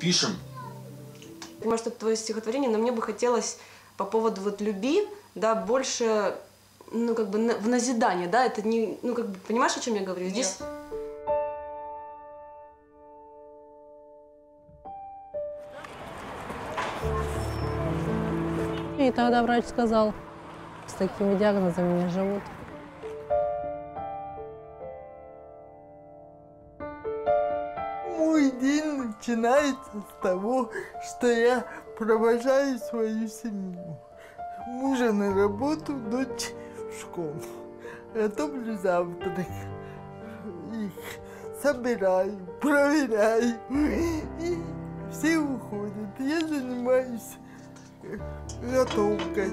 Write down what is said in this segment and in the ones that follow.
Пишем. Может, это твое стихотворение, но мне бы хотелось по поводу вот люби, да, больше, ну, как бы на- в назидание, да, это не, ну, как бы, понимаешь, о чем я говорю? Здесь И тогда врач сказал, с такими диагнозами не живут. День начинается с того, что я провожаю свою семью. Мужа на работу, дочь в школу. Готовлю завтрак. Их собираю, проверяю. И все уходят. Я занимаюсь готовкой.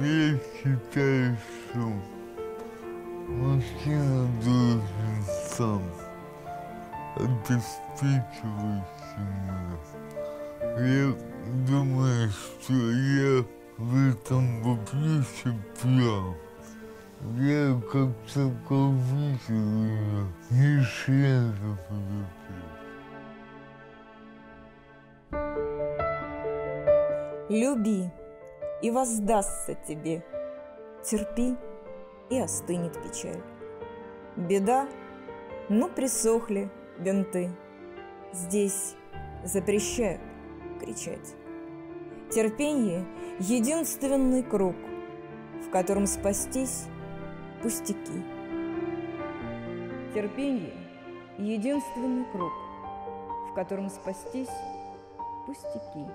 Я считаю, что мужчина должен сам обеспечивать семью. Я думаю, что я в этом вопросе прав. Я как-то повысил ее, не сразу получилось. Люби, и воздастся тебе. Терпи, и остынет печаль. Беда, ну присохли бинты. Здесь запрещают кричать. Терпение — единственный круг, в котором спастись пустяки. Терпение — единственный круг, в котором спастись пустяки.